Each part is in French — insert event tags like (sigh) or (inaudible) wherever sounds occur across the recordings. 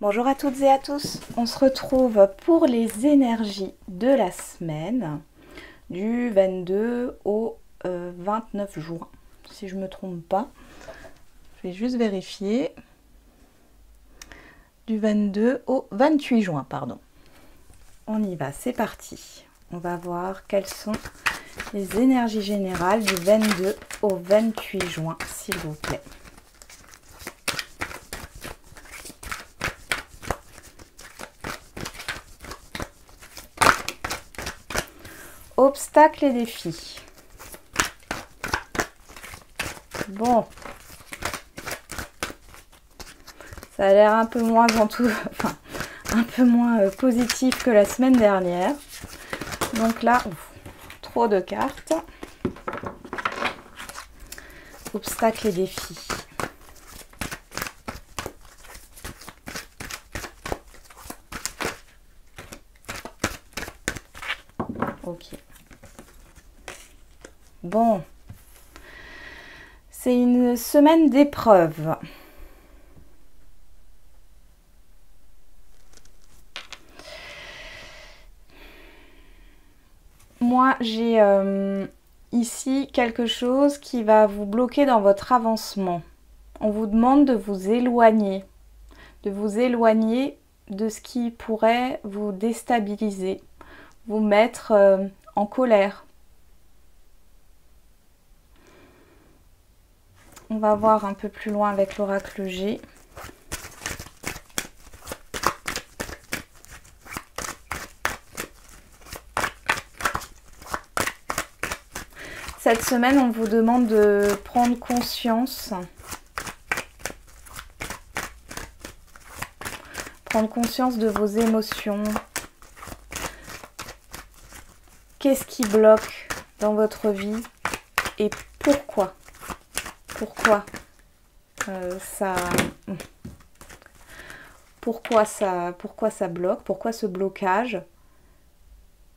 Bonjour à toutes et à tous, on se retrouve pour les énergies de la semaine du 22 au 29 euh, juin, si je ne me trompe pas. Je vais juste vérifier. Du 22 au 28 juin, pardon. On y va, c'est parti. On va voir quelles sont les énergies générales du 22 au 28 juin, s'il vous plaît. Obstacles et défis. Bon. Ça a l'air un peu moins (laughs) un peu moins euh, positif que la semaine dernière. Donc là, trop de cartes. Obstacles et défis. Ok. Bon. C'est une semaine d'épreuves. Moi, j'ai euh, ici quelque chose qui va vous bloquer dans votre avancement. On vous demande de vous éloigner, de vous éloigner de ce qui pourrait vous déstabiliser, vous mettre euh, en colère. On va voir un peu plus loin avec l'oracle G. Cette semaine, on vous demande de prendre conscience. Prendre conscience de vos émotions. Qu'est-ce qui bloque dans votre vie et pourquoi? Pourquoi euh, ça pourquoi ça pourquoi ça bloque Pourquoi ce blocage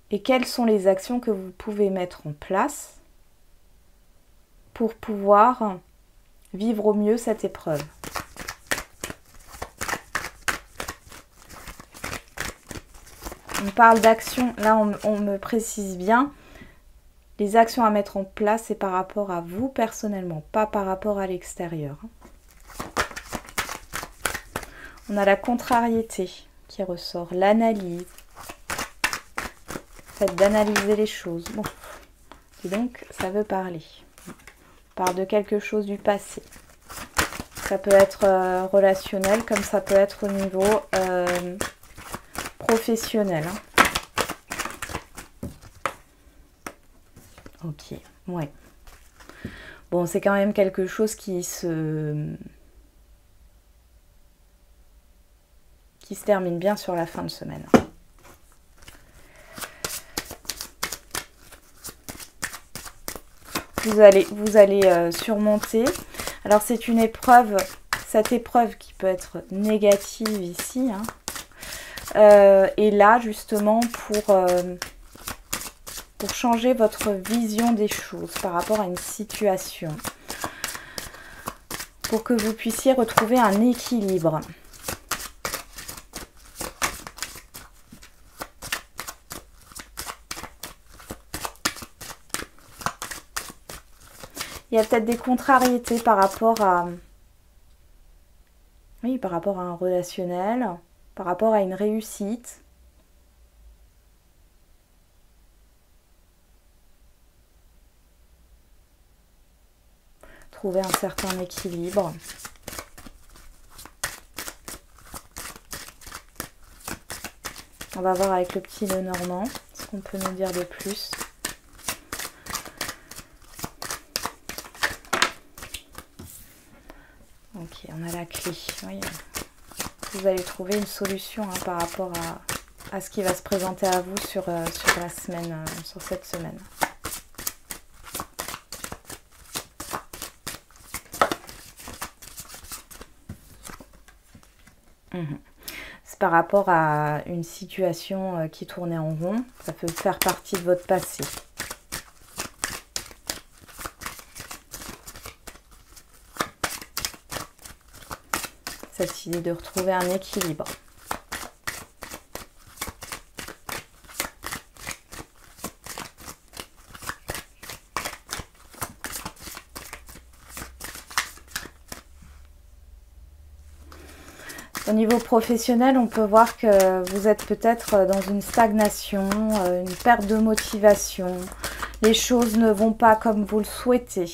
Et quelles sont les actions que vous pouvez mettre en place pour pouvoir vivre au mieux cette épreuve. On parle d'action, là on, me précise bien, les actions à mettre en place, c'est par rapport à vous personnellement, pas par rapport à l'extérieur. On a la contrariété qui ressort, l'analyse, le fait d'analyser les choses. Donc, ça veut parler parle de quelque chose du passé. Ça peut être euh, relationnel comme ça peut être au niveau euh, professionnel. Hein. Ok, ouais. Bon, c'est quand même quelque chose qui se... qui se termine bien sur la fin de semaine. vous allez, vous allez euh, surmonter. Alors c'est une épreuve, cette épreuve qui peut être négative ici. Hein. Euh, et là justement pour, euh, pour changer votre vision des choses par rapport à une situation. Pour que vous puissiez retrouver un équilibre. Il y a peut-être des contrariétés par rapport à... Par rapport à un relationnel, par rapport à une réussite. Un certain équilibre. On va voir avec le petit Lenormand ce qu'on peut nous dire de plus. Ok, on a la clé. Vous allez trouver une solution hein, par rapport à, ce qui va se présenter à vous sur, euh, sur la semaine, euh, sur cette semaine. Mhm. C'est par rapport à une situation euh, qui tournait en rond. Ça peut faire partie de votre passé. cette idée de retrouver un équilibre. Au niveau professionnel, on peut voir que vous êtes peut-être dans une stagnation, euh, une perte de motivation. Les choses ne vont pas comme vous le souhaitez.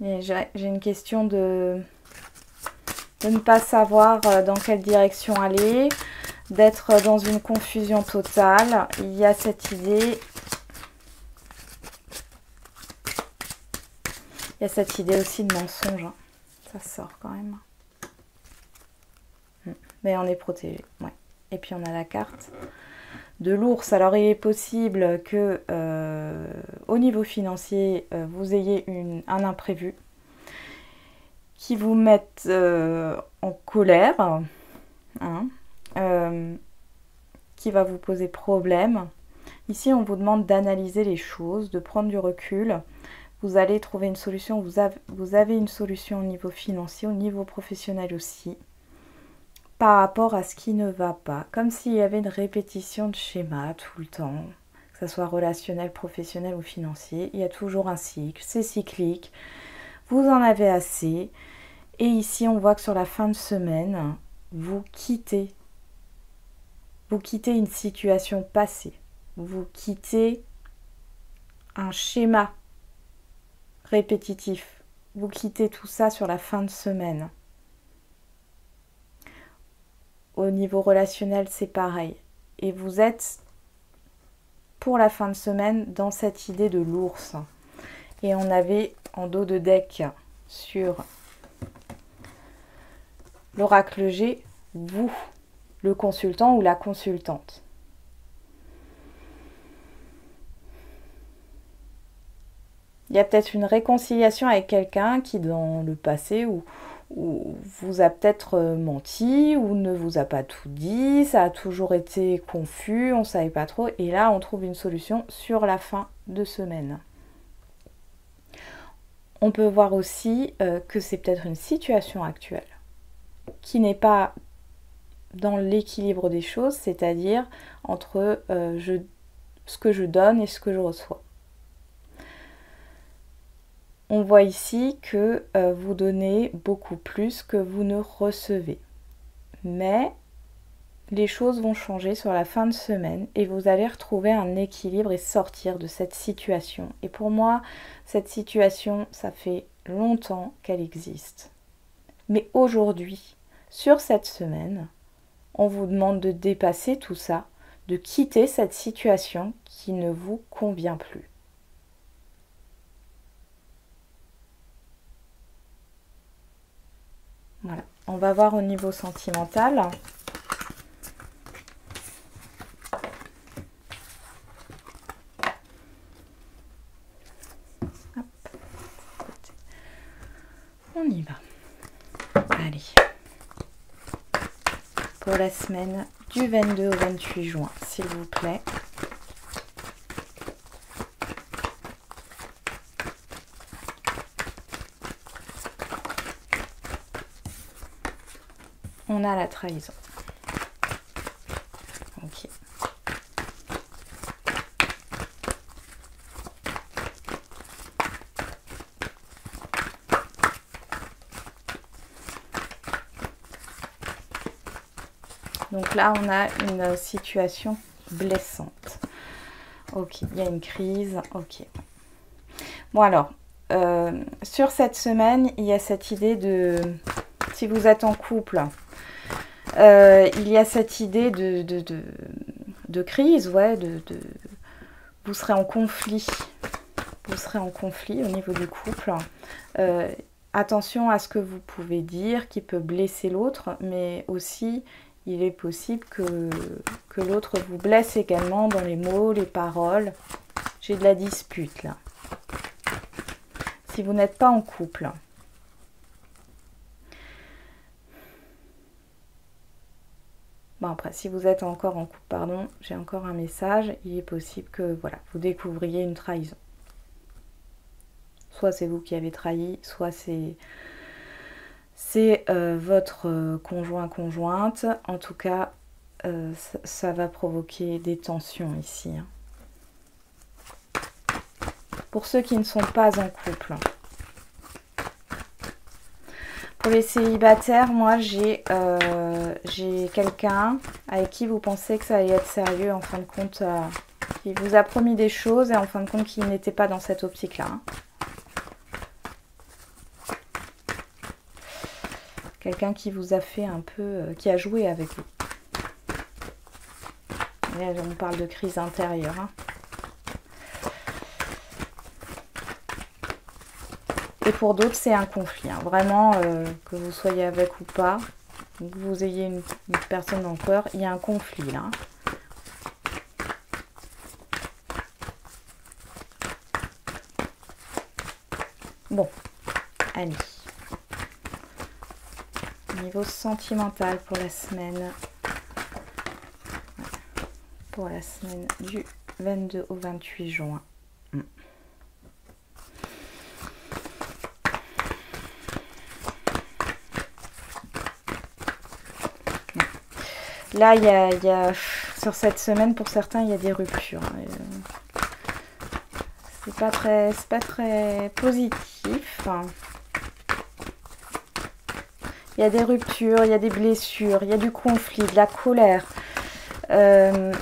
J'ai une question de, de ne pas savoir euh, dans quelle direction aller d'être dans une confusion totale. Il y a cette idée. Il y a cette idée aussi de mensonge. Hein. Ça sort quand même. Hmm. Mais on est protégé. Et puis on a la carte de l'ours. Alors il est possible que euh, au niveau financier, euh, vous ayez un imprévu qui vous mette euh, en colère. Hein. Euh, qui va vous poser problème. Ici, on vous demande d'analyser les choses, de prendre du recul. Vous allez trouver une solution. Vous avez, vous avez une solution au niveau financier, au niveau professionnel aussi, par rapport à ce qui ne va pas. Comme s'il y avait une répétition de schéma tout le temps, que ce soit relationnel, professionnel ou financier. Il y a toujours un cycle, c'est cyclique. Vous en avez assez. Et ici, on voit que sur la fin de semaine, vous quittez vous quittez une situation passée. Vous quittez un schéma répétitif. Vous quittez tout ça sur la fin de semaine. Au niveau relationnel, c'est pareil. Et vous êtes pour la fin de semaine dans cette idée de l'ours. Et on avait en dos de deck sur l'oracle G, vous le consultant ou la consultante. Il y a peut-être une réconciliation avec quelqu'un qui dans le passé ou, vous a peut-être euh, menti ou ne vous a pas tout dit, ça a toujours été confus, on ne savait pas trop, et là on trouve une solution sur la fin de semaine. On peut voir aussi euh, que c'est peut-être une situation actuelle qui n'est pas dans l'équilibre des choses, c'est-à-dire entre euh, ce que je donne et ce que je reçois. On voit ici que euh, vous donnez beaucoup plus que vous ne recevez. Mais les choses vont changer sur la fin de semaine et vous allez retrouver un équilibre et sortir de cette situation. Et pour moi, cette situation, ça fait longtemps qu'elle existe. Mais aujourd'hui, sur cette semaine, on vous demande de dépasser tout ça, de quitter cette situation qui ne vous convient plus. Voilà, on va voir au niveau sentimental. On y va. Allez pour la semaine du 22 au 28 juin, s'il vous plaît. On a la trahison. Ok. Donc là, on a une situation blessante. Ok, il y a une crise. Ok. Bon alors, euh, sur cette semaine, il y a cette idée de, si vous êtes en couple, euh, il y a cette idée de, crise, ouais, de, vous serez en conflit. Vous serez en conflit au niveau du couple. Euh, attention à ce que vous pouvez dire qui peut blesser l'autre, mais aussi il est possible que, que l'autre vous blesse également dans les mots, les paroles. J'ai de la dispute là. Si vous n'êtes pas en couple. Bon après, si vous êtes encore en couple, pardon, j'ai encore un message. Il est possible que voilà, vous découvriez une trahison. Soit c'est vous qui avez trahi, soit c'est c'est euh, votre euh, conjoint conjointe. En tout cas, euh, ça, va provoquer des tensions ici. Hein. Pour ceux qui ne sont pas en couple. Pour les célibataires, moi j'ai quelqu'un avec qui vous pensez que ça allait être sérieux en fin de compte. qui vous a promis des choses et en fin de compte qui n'était pas dans cette optique-là. Hein. Quelqu'un qui vous a fait un peu, euh, qui a joué avec vous. on parle de crise intérieure. Hein. Et pour d'autres, c'est un conflit. Hein. Vraiment, euh, que vous soyez avec ou pas, que vous ayez une, personne cœur, il y a un conflit là. Hein. Bon, allez niveau sentimental pour la semaine. Pour la semaine du 22 au 28 juin. Là, il y sur cette semaine, pour certains, il y a des ruptures. Hein, euh, c'est pas très, pas très positif. Il y a des ruptures, il y a des blessures, il y a du conflit, de la colère. Euh,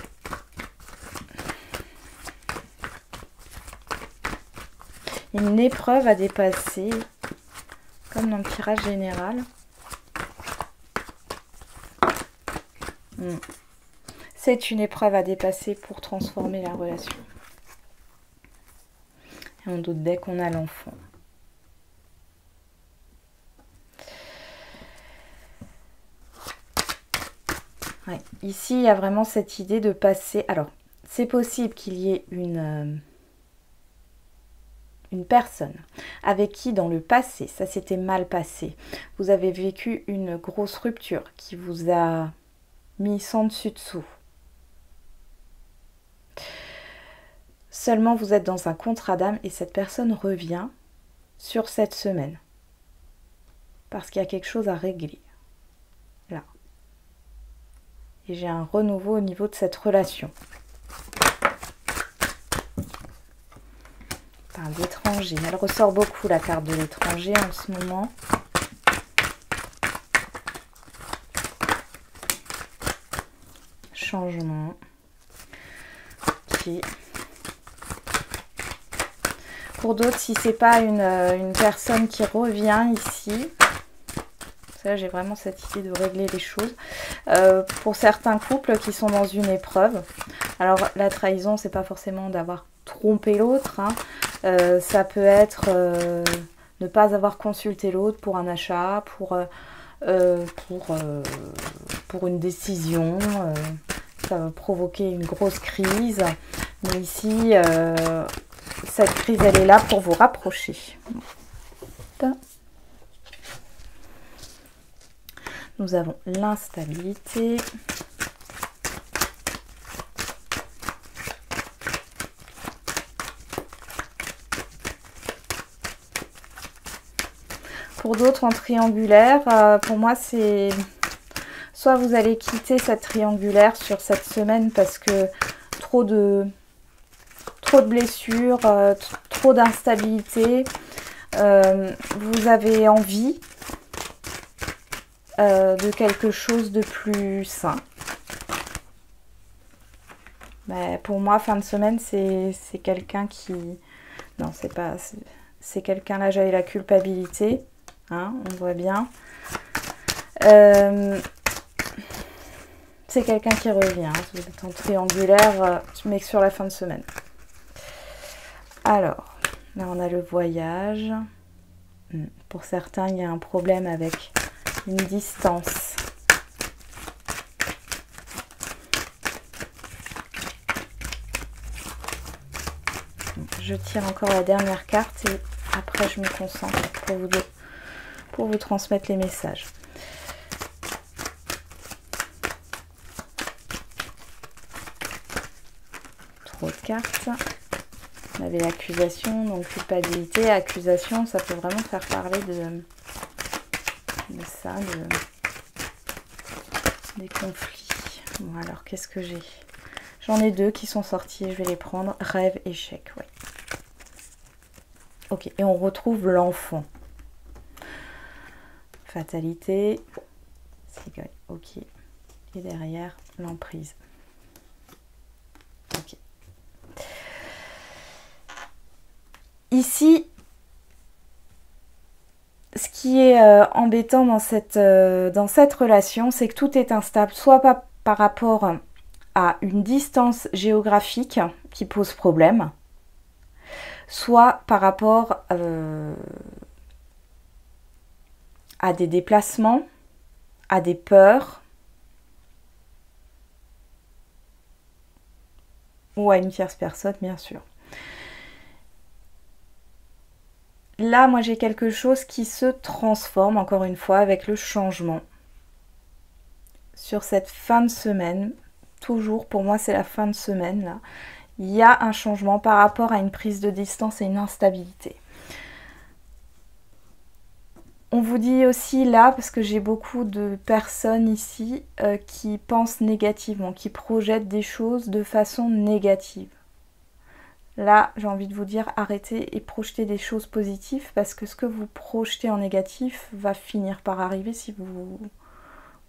une épreuve à dépasser, comme dans le tirage général. Hmm. C'est une épreuve à dépasser pour transformer la relation. Et on doute dès qu'on a l'enfant. Ici, il y a vraiment cette idée de passer. Alors, c'est possible qu'il y ait une, euh, une personne avec qui, dans le passé, ça s'était mal passé. Vous avez vécu une grosse rupture qui vous a mis sans dessus-dessous. Seulement, vous êtes dans un contrat d'âme et cette personne revient sur cette semaine. Parce qu'il y a quelque chose à régler j'ai un renouveau au niveau de cette relation. Parle d'étranger. Elle ressort beaucoup la carte de l'étranger en ce moment. Changement. Pour d'autres, si c'est pas une, une personne qui revient ici, j'ai vraiment cette idée de régler les choses. Euh, pour certains couples qui sont dans une épreuve, alors la trahison, c'est pas forcément d'avoir trompé l'autre. Hein. Euh, ça peut être euh, ne pas avoir consulté l'autre pour un achat, pour, pour, pour une décision. ça va provoquer une grosse crise. Mais ici, cette crise, elle est là pour vous rapprocher. Nous avons l'instabilité. Pour d'autres en triangulaire, euh, pour moi c'est soit vous allez quitter cette triangulaire sur cette semaine parce que trop de trop de blessures, euh, trop d'instabilité, euh, vous avez envie euh, de quelque chose de plus sain. Pour moi, fin de semaine, c'est quelqu'un qui... Non, c'est pas... C'est quelqu'un, là, j'avais la culpabilité. Hein, on voit bien. Euh, c'est quelqu'un qui revient. Hein, vous en triangulaire, euh, mais sur la fin de semaine. Alors, là, on a le voyage. Hmm, pour certains, il y a un problème avec une distance. Je tire encore la dernière carte et après je me concentre pour vous, pour vous transmettre les messages. Trop de cartes. On avait l'accusation, donc culpabilité, accusation, ça peut vraiment faire parler de, de, des conflits. Bon, alors, qu'est-ce que j'ai? J'en ai deux qui sont sortis, je vais les prendre. Rêve, échec, oui. Ok, et on retrouve l'enfant. Fatalité, ok. Et derrière, l'emprise. Ok. Ici, ce qui est euh, embêtant dans cette, euh, dans cette relation, c'est que tout est instable, soit par rapport à une distance géographique qui pose problème, soit par rapport euh, à des déplacements, à des peurs, ou à une tierce personne, bien sûr. Là, moi, j'ai quelque chose qui se transforme, encore une fois, avec le changement. Sur cette fin de semaine, toujours, pour moi, c'est la fin de semaine, là, il y a un changement par rapport à une prise de distance et une instabilité. On vous dit aussi là, parce que j'ai beaucoup de personnes ici euh, qui pensent négativement, qui projettent des choses de façon négative. Là, j'ai envie de vous dire, arrêtez et projetez des choses positives parce que ce que vous projetez en négatif va finir par arriver si vous,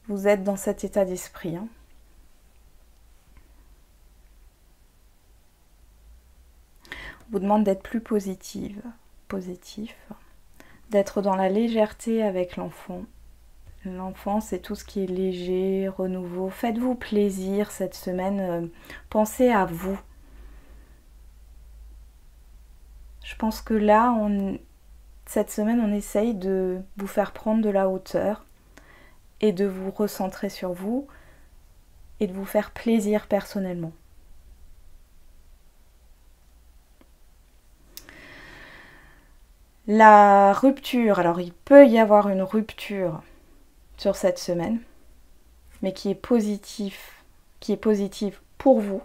vous êtes dans cet état d'esprit. Hein. On vous demande d'être plus positive, positif, d'être dans la légèreté avec l'enfant. L'enfant, c'est tout ce qui est léger, renouveau. Faites-vous plaisir cette semaine. Euh, pensez à vous. Je pense que là, cette semaine, on essaye de vous faire prendre de la hauteur et de vous recentrer sur vous et de vous faire plaisir personnellement. La rupture, alors il peut y avoir une rupture sur cette semaine, mais qui est positif, qui est positive pour vous,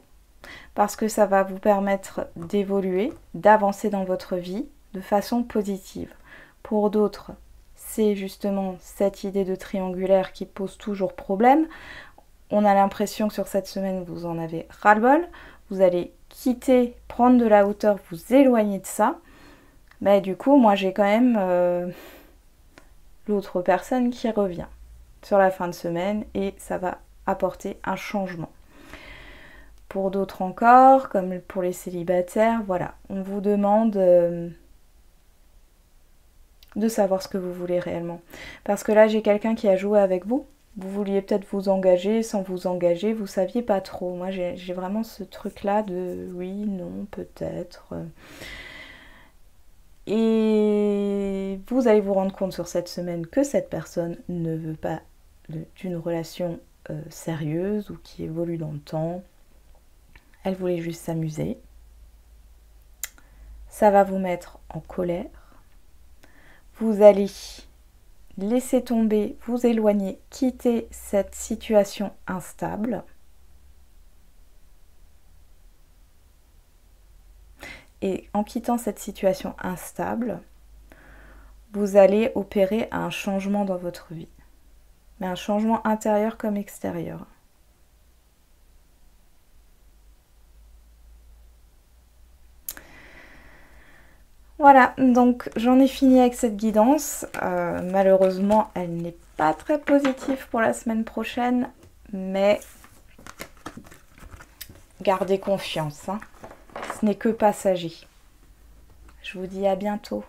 parce que ça va vous permettre d'évoluer, d'avancer dans votre vie de façon positive. Pour d'autres, c'est justement cette idée de triangulaire qui pose toujours problème. On a l'impression que sur cette semaine, vous en avez ras-le-bol. Vous allez quitter, prendre de la hauteur, vous éloigner de ça. Mais du coup, moi, j'ai quand même euh, l'autre personne qui revient sur la fin de semaine et ça va apporter un changement. Pour d'autres encore, comme pour les célibataires, voilà, on vous demande euh, de savoir ce que vous voulez réellement. Parce que là, j'ai quelqu'un qui a joué avec vous. Vous vouliez peut-être vous engager sans vous engager, vous saviez pas trop. Moi, j'ai vraiment ce truc-là de oui, non, peut-être. Et vous allez vous rendre compte sur cette semaine que cette personne ne veut pas d'une relation euh, sérieuse ou qui évolue dans le temps, elle voulait juste s'amuser. Ça va vous mettre en colère. Vous allez laisser tomber, vous éloigner, quitter cette situation instable. Et en quittant cette situation instable, vous allez opérer un changement dans votre vie. Mais un changement intérieur comme extérieur. Voilà, donc j'en ai fini avec cette guidance. Euh, malheureusement, elle n'est pas très positive pour la semaine prochaine, mais gardez confiance. Hein. Ce n'est que passager. Je vous dis à bientôt.